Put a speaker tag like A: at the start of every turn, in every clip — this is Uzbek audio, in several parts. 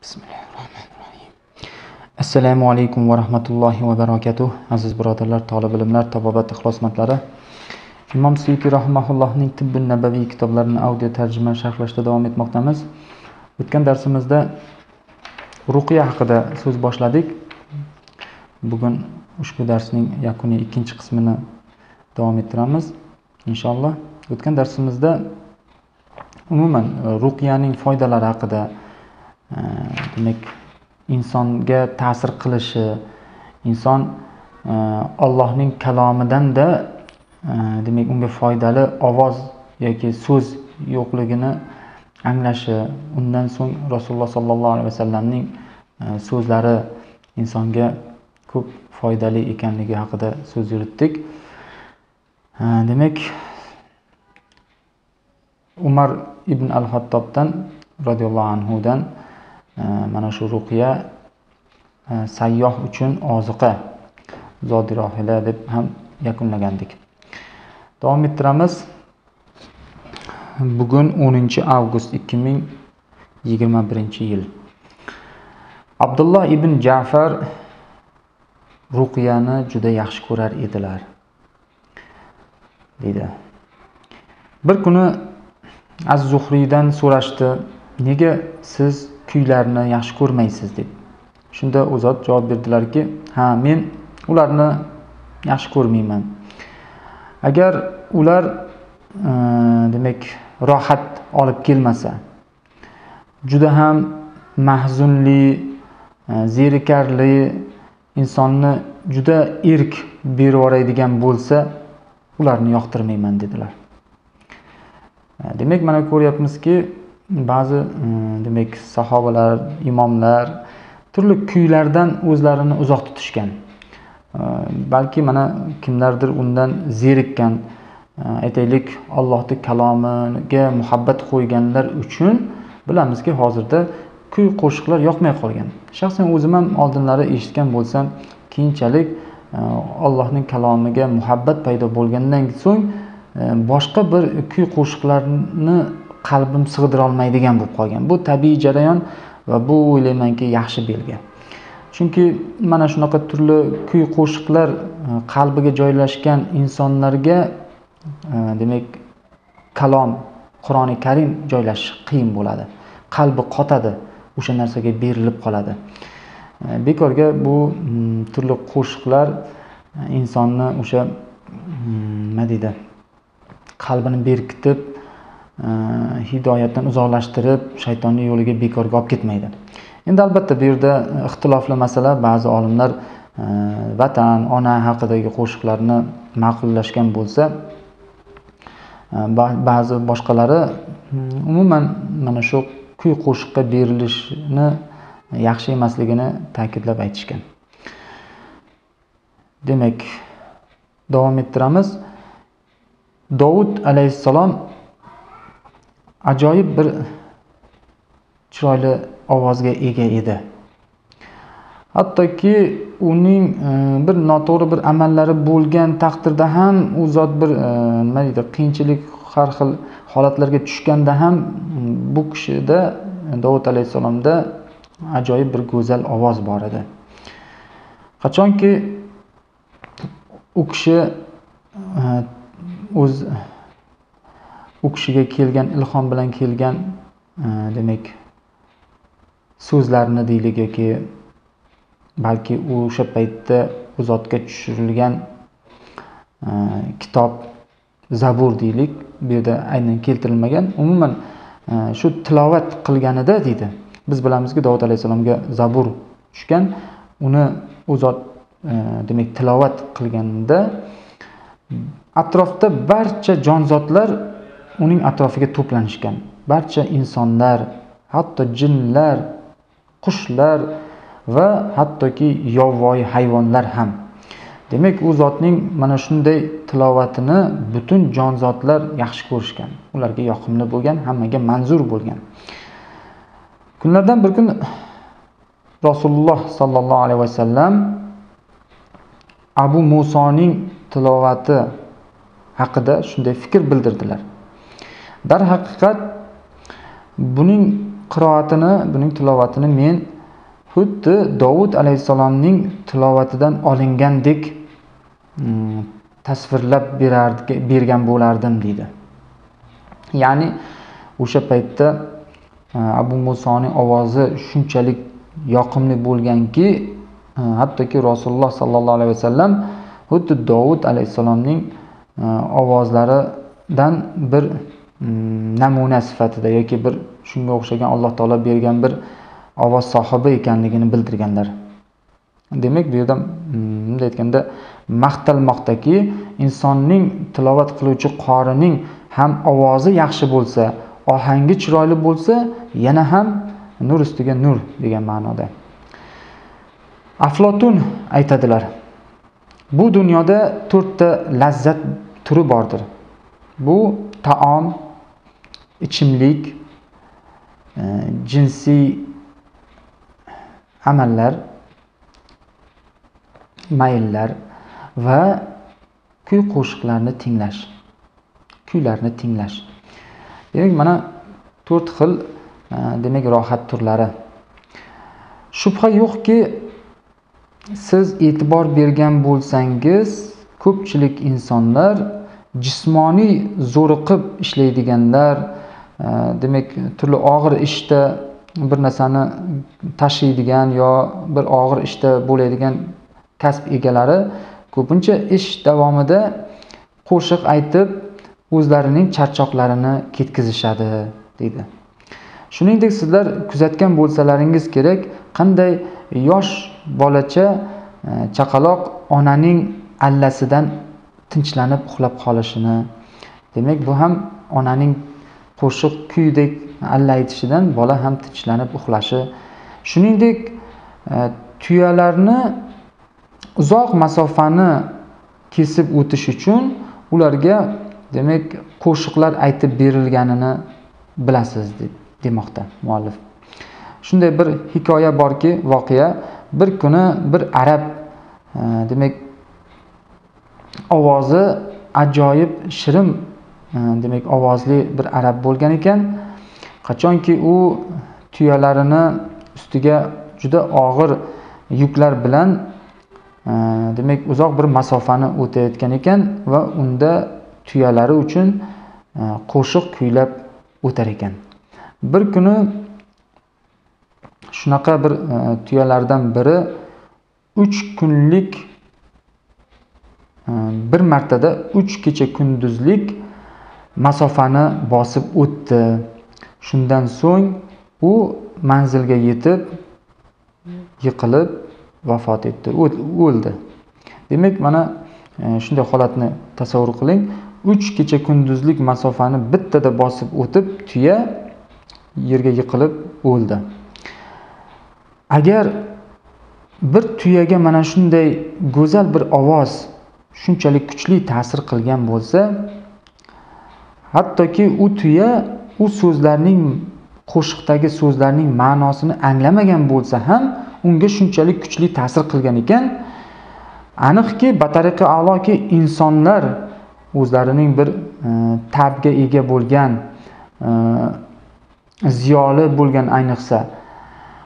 A: Bismillahirrohmanirrohim. Assalomu alaykum va rahmatullohi va barakatuh. Aziz birodarlar, tolib ilmlar, tabobat ixlosmandlari. Imom Suyuti rahimahullohning Tibbun Nabaviy kitoblarini audio tarjima sharhlashda davom etmoqdamiz. O'tgan darsimizda ruqya haqida so'z boshladik. Bugun ushbu darsning yakuniy ikkinchi qismini davom ettiramiz inshaalloh. O'tgan darsimizda umuman ruqyaning foydalari haqida demak insonga ta'sir qilishi inson e, Allohning kalomidanda e, demak unga foydali ovoz yoki so'z yo'qligini anglashi undan so'ng rasululloh sollallohu alayhi vasallamning e, so'zlari insonga ko'p foydali ekanligi haqida so'z yuritdik. Demak umar ibn al hattobdan roziyallohu anhudan mana shu ruqya e, sayyoh uchun oziqa zodi rohila deb ham yakunlagandik. Davom ettiramiz. Bugun 10 avgust 2021 yil. Abdulloh ibn jafar ruqyani juda yaxshi ko'rar edilar deydi. Bir kuni az zuhriydan so'rashdi nega siz kuylarni yaxshi ko'rmaysiz deb. Shunda u zot javob berdilarki ha men ularni yaxshi ko'rmayman. Agar ular e, demak rohat olib kelmasa juda ham mahzunli e, zerikarli insonni juda erk berib yuboradigan bo'lsa ularni yoqtirmayman dedilar. E, demak mana ko'ryapmizki ba'zi mm, demak sahobalar imomlar turli kuylardan o'zlarini uzoq tutishgan. Balki mana kimlardir undan zerikkan aytaylik allohni kalomiga muhabbat qo'yganlar uchun bilamizki hozirda kuy qo'shiqlar yoqmay qolgan. Shaxsan o'zim ham oldinlari eshitgan bo'lsam keyinchalik allohning kalomiga muhabbat paydo bo'lgandan so'ng boshqa bir kuy qo'shiqlarni qalbim sig'dirolmaydigan bo'lib qolgan. Bu tabiiy jarayon va bu o'ylaymanki yaxshi belgi. Chunki mana shunaqa turli kuy qo'shiqlar e, qalbiga joylashgan insonlarga e, demak kalom qur'oni karim joylashishi qiyin bo'ladi. Qalbi qotadi o'sha narsaga berilib qoladi. E, bekorga bu mm, turli qo'shiqlar insonni o'sha mm, nima deydi qalbini berkitib Э, hidoyatdan uzoqlashtirib shaytonning yo'liga bekorga olib ketmaydi. Endi albatta bu yerda ixtilofli masala ba'zi olimlar e, vatan ona haqidagi qo'shiqlarni ma'qullashgan bo'lsa e, ba'zi boshqalari hmm, umuman mana shu kuy qo'shiqqa berilishni yaxshi emasligini ta'kidlab aytishgan. Demak davom ettiramiz. Dovud alayhissalom ajoyib bir chiroyli ovozga ega edi. Hattoki uning e, bir noto'g'ri bir amallari bo'lgan taqdirda ham u zot bir e, nima deydi qiyinchilik har xil holatlarga tushganda ham bu kishida dovud alayhissalomda ajoyib bir go'zal ovoz bor edi. Qachonki u kishi e, o'z u kishiga kelgan ilhom bilan kelgan e, demak so'zlarni deylik yoki balki o'sha paytda u zotga tushirilgan e, kitob zabur deylik bu yerda aynan keltirilmagan. Umuman e, shu tilovat qilganida deydi biz bilamizki dovud alayhissalomga zabur tushgan. Uni u zot demak tilovat qilganda atrofda barcha jonzotlar uning atrofiga to'planishgan. Barcha insonlar hatto jinlar qushlar va hattoki yovvoyi hayvonlar ham. Demak u zotning mana shunday tilovatini butun jonzotlar yaxshi ko'rishgan. Ularga yoqimli bo'lgan hammaga manzur bo'lgan. Kunlardan bir kun rasululloh sollallohu alayhi vasallam abu musoning tilovati haqida shunday fikr bildirdilar. Darhaqiqat buning qiroatini buning tilovatini men xuddi dovud alayhissalomning tilovatidan olingandek mm, tasvirlab bergan bo'lardim deydi. Ya'ni o'sha paytda e, abu musoning ovozi shunchalik yoqimli bo'lganki e, hattoki rasululloh sollallohu alayhi vasallam xuddi dovud alayhissalomning e, ovozlaridan bir Mm, namuna sifatida yoki bir shunga o'xshagan alloh taolo bergan bir ovoz sohibi ekanligini bildirganlar. Demak bu yerda mm, bunday aytganda maqtalmoqdaki insonning tilovat qiluvchi qorining ham ovozi yaxshi bo'lsa ohangi chiroyli bo'lsa yana ham nur ustiga nur degan ma'noda. Aflotun aytadilar bu dunyoda to'rtta lazzat turi bordir. Bu taom ichimlik e, jinsiy amallar mayllar va kuy qo'shiqlarni tinglash kuylarni tinglash. Demak mana to'rt xil e, demak rohat turlari. Shubha yo'qki siz e'tibor bergan bo'lsangiz ko'pchilik insonlar jismoniy zo'riqib ishlaydiganlar e, demak turli og'ir ishda bir narsani tashiydigan yo bir og'ir ishda bo'ladigan kasb egalari ko'pincha ish davomida qo'shiq aytib o'zlarining charchoqlarini ketkazishadi deydi. Shuningdek sizlar kuzatgan bo'lsalaringiz kerak qanday yosh bolacha e, chaqaloq onaning allasidan tinchlanib uxlab qolishini. Demak bu ham onaning qo'shiq kuydek alla aytishidan bola ham tinchlanib uxlashi. Shuningdek e, tuyalarni uzoq masofani kesib o'tish uchun ularga demak qo'shiqlar aytib berilganini bilasiz demoqda muallif. Shunday bir hikoya borki voqea bir kuni bir arab e, demak ovozi ajoyib shirin demak ovozli bir arab bo'lgan ekan. Qachonki u tuyalarini ustiga juda og'ir yuklar bilan demak uzoq bir masofani o'tayotgan ekan va unda tuyalari uchun qo'shiq kuylab o'tar ekan. Bir kuni shunaqa bir tuyalardan biri uch kunlik bir martada uch kecha kunduzlik masofani bosib o'tdi. Shundan so'ng u manzilga yetib yiqilib vafot etdi o'ldi. Demak mana e, shunday holatni tasavvur qiling. Uch kecha kunduzlik masofani bittada bosib o'tib tuya yerga yiqilib o'ldi. Agar bir tuyaga mana shunday go'zal bir ovoz shunchalik kuchli ta'sir qilgan bo'lsa hattoki u tuya u so'zlarning qo'shiqdagi so'zlarning ma'nosini anglamagan bo'lsa ham unga shunchalik kuchli ta'sir qilgan ekan. Aniqki batariqa a'loki insonlar o'zlarining bir e, ta'bga ega bo'lgan e, ziyoli bo'lgan ayniqsa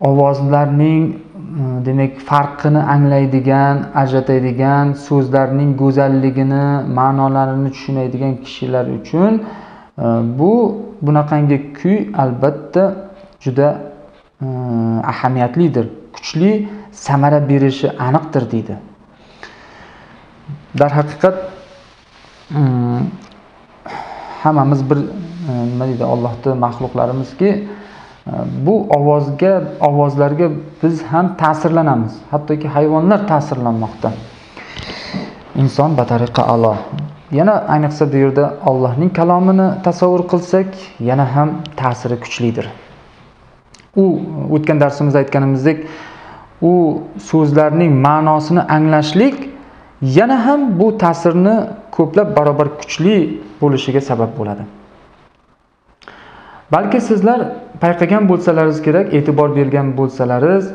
A: ovozlarning e, demak farqini anglaydigan ajratadigan so'zlarning go'zalligini ma'nolarini tushunadigan kishilar uchun e, bu bunaqangi kuy albatta juda e, ahamiyatlidir. Kuchli samara berishi aniqdir deydi. Darhaqiqat hammamiz bir nima deydi ollohni maxluqlarimizki e, bu ovozga ovozlarga biz ham ta'sirlanamiz. Hattoki hayvonlar ta'sirlanmoqda. Inson batariqa alo. Yana ayniqsa bu yerda allohning kalomini tasavvur qilsak yana ham ta'siri kuchlidir. U o'tgan darsimizda aytganimizdek u so'zlarning ma'nosini anglashlik yana ham bu ta'sirni ko'plab barobar kuchli bo'lishiga sabab bo'ladi. Balki sizlar payqagan bo'lsalaringiz kerak e'tibor bergan bo'lsalaringiz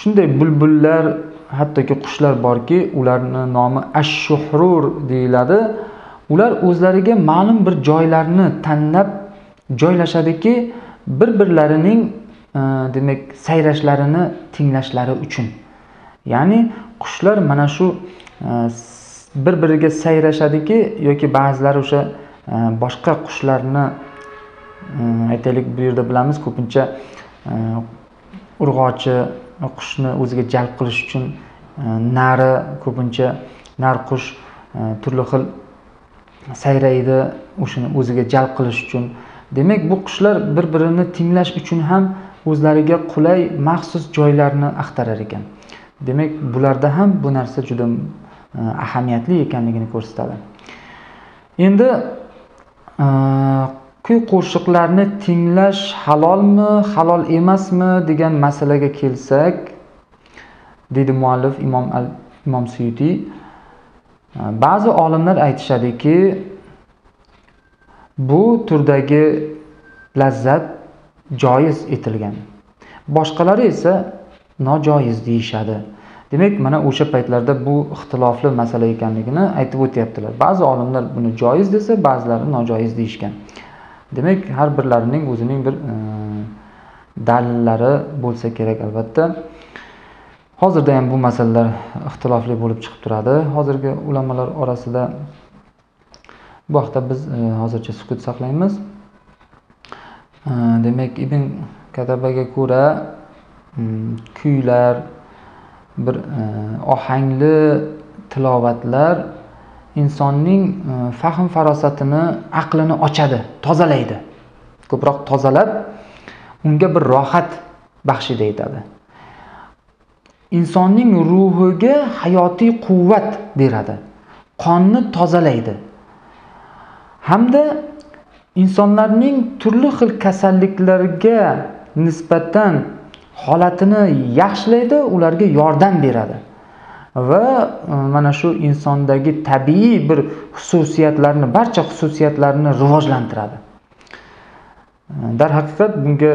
A: shunday bulbullar hattoki qushlar borki ularni nomi ashshuhrur deyiladi. Ular o'zlariga ma'lum bir joylarni tanlab joylashadiki bir birlarining e, demak sayrashlarini tinglashlari uchun. Ya'ni qushlar mana shu e, bir biriga sayrashadiki yoki ba'zilari o'sha e, boshqa qushlarni aytaylik bu yerda bilamiz ko'pincha э, urg'ochi qushni o'ziga jalb qilish uchun э, nari ko'pincha narqush э, turli xil sayraydi o'shani o'ziga jalb qilish uchun. Demak bu qushlar bir birini tinglash uchun ham o'zlariga qulay maxsus joylarni axtarar ekan. Demak bularda ham bu narsa juda e, ahamiyatli ekanligini ko'rsatadi. Endi e, kuy qo'shiqlarni tinglash halolmi halol emasmi degan masalaga kelsak deydi muallif imom al imom suyutiy ba'zi olimlar aytishadiki bu turdagi lazzat joiz etilgan. Boshqalari esa nojoiz deyishadi. Demak mana o'sha paytlarda bu ixtilofli masala ekanligini aytib o'tyaptilar. Ba'zi olimlar buni joiz desa ba'zilari nojoiz deyishgan. Demak har birlarining o'zining bir e, dalillari bo'lsa kerak albatta. Hozirda ham bu masalalar ixtilofli bo'lib chiqib turadi. Hozirgi ulamolar orasida bu haqda biz e, hozircha sukut saqlaymiz. E, demak ibn katabaga ko'ra kuylar bir e, ohangli tilovatlar insonning e, fahm farosatini aqlini ochadi tozalaydi. Ko'proq tozalab unga bir rohat baxshida etadi. Insonning ruhiga hayotiy quvvat beradi. Qonni tozalaydi. Hamda insonlarning turli xil kasalliklarga nisbatan holatini yaxshilaydi ularga yordam beradi. Va e, mana shu insondagi tabiiy bir xususiyatlarni barcha xususiyatlarni rivojlantiradi. E, darhaqiqat bunga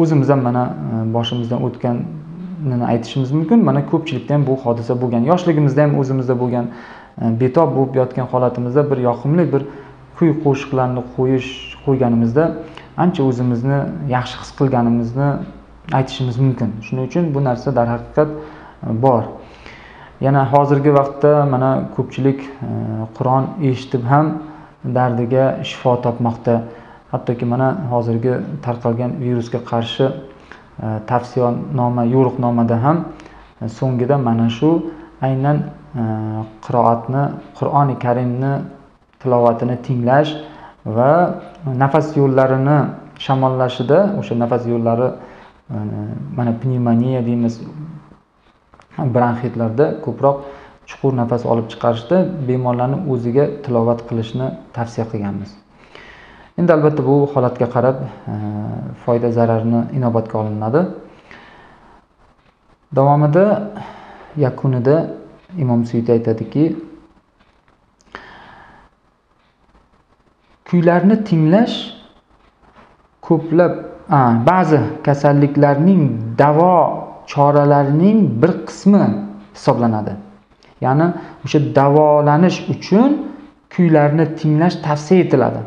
A: o'zimiz ham mana e, boshimizdan o'tganini aytishimiz mumkin. Mana ko'pchilikda ham bu hodisa bo'lgan yoshligimizda ham o'zimizda bo'lgan betob bo'lib yotgan holatimizda bir yoqimli bir kuy qo'shiqlarni qo'yish qo'yganimizda ancha o'zimizni yaxshi his qilganimizni aytishimiz mumkin. Shuning uchun bu narsa darhaqiqat bor. Yana hozirgi vaqtda mana ko'pchilik e, qur'on eshitib ham dardiga shifo topmoqda. Hattoki mana hozirgi tarqalgan virusga qarshi e, tavsiyanoma yo'riqnomada ham e, so'ngida mana shu aynan qiroatni qur'oni karimni tilovatini tinglash va nafas yo'llarini shamollashida o'sha nafas yo'llari mana pnevmoniya deymiz bronxitlarda ko'proq chuqur nafas olib chiqarishda bemorlarni o'ziga tilovat qilishni tavsiya qilganmiz. Endi albatta bu holatga qarab e, foyda zararni inobatga olinadi. Davomida yakunida imom suyuti aytadiki kuylarni tinglash ko'plab ba'zi kasalliklarning davo choralarining bir qismi hisoblanadi. Ya'ni o'sha davolanish uchun kuylarni tinglash tavsiya etiladi.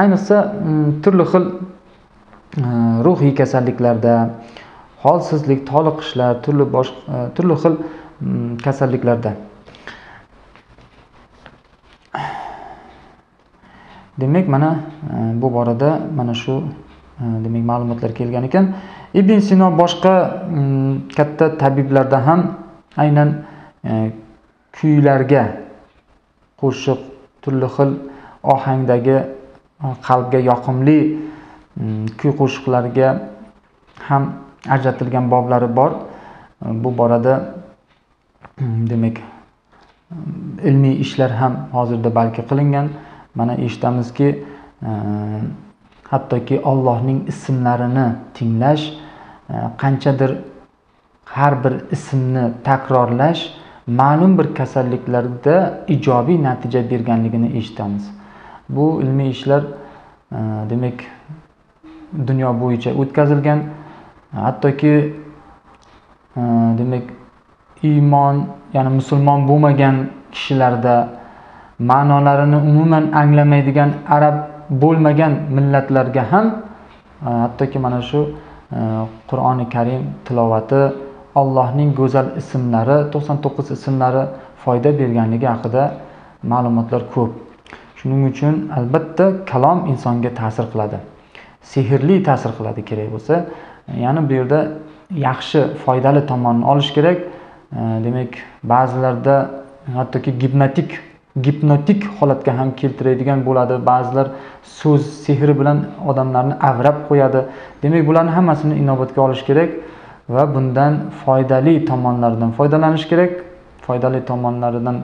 A: Ayniqsa mm, turli xil e, ruhiy kasalliklarda holsizlik toliqishlar turli bosh e, turli xil mm, kasalliklarda. Demak mana e, bu borada mana shu demak ma'lumotlar kelgan ekan. Ibn sino boshqa mm, katta tabiblarda ham aynan e, kuylarga qo'shiq turli xil ohangdagi e, qalbga yoqimli mm, kuy qo'shiqlarga ham ajratilgan boblari bor. E, bu borada mm, demak ilmiy ishlar ham hozirda balki qilingan. Mana eshitamizki hattoki ollohning ismlarini tinglash e, qanchadir har bir ismni takrorlash ma'lum bir kasalliklarda ijobiy natija berganligini eshitamiz. Bu ilmiy ishlar e, demak dunyo bo'yicha o'tkazilgan. Hattoki e, demak iymon ya'ni musulmon bo'lmagan kishilarda ma'nolarini umuman anglamaydigan arab bo'lmagan millatlarga ham e, hattoki mana shu e, qur'oni karim tilovati allohning go'zal ismlari to'qson to'qqiz ismlari foyda berganligi haqida ma'lumotlar ko'p. Shuning uchun albatta kalom insonga ta'sir qiladi. Sehrli ta'sir qiladi kerak bo'lsa. Ya'ni bu yerda yaxshi foydali tomonini olish kerak. E, demak ba'zilarda hattoki gipnotik gipnotik holatga ham keltiradigan bo'ladi. Ba'zilar so'z sehri bilan odamlarni avrab qo'yadi. Demak bularni hammasini inobatga olish kerak va bundan foydali tomonlaridan foydalanish kerak foydali tomonlaridan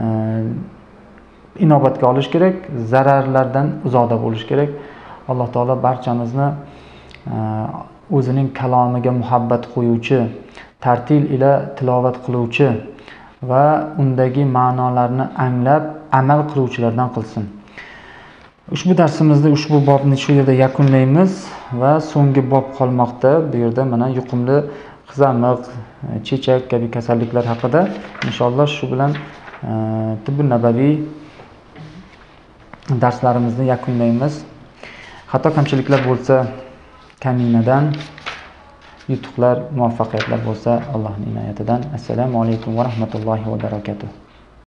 A: e, inobatga olish kerak zararlardan uzoqda bo'lish kerak. Alloh taolo barchamizni e, o'zining kalomiga muhabbat qo'yuvchi tartil ila tilovat qiluvchi va undagi ma'nolarni anglab amal qiluvchilardan qilsin. Ushbu darsimizni ushbu bobni shu yerda yakunlaymiz va so'nggi bob qolmoqda. Bu yerda mana yuqumli qizamiq chechak kabi kasalliklar haqida inshaalloh shu bilan e, tibbi nabaviy darslarimizni yakunlaymiz. Xato kamchiliklar bo'lsa kaminadan yutuqlar muvaffaqiyatlar bo'lsa allohning inoyatidan assalomu alaykum va rahmatullohi va barakatuh.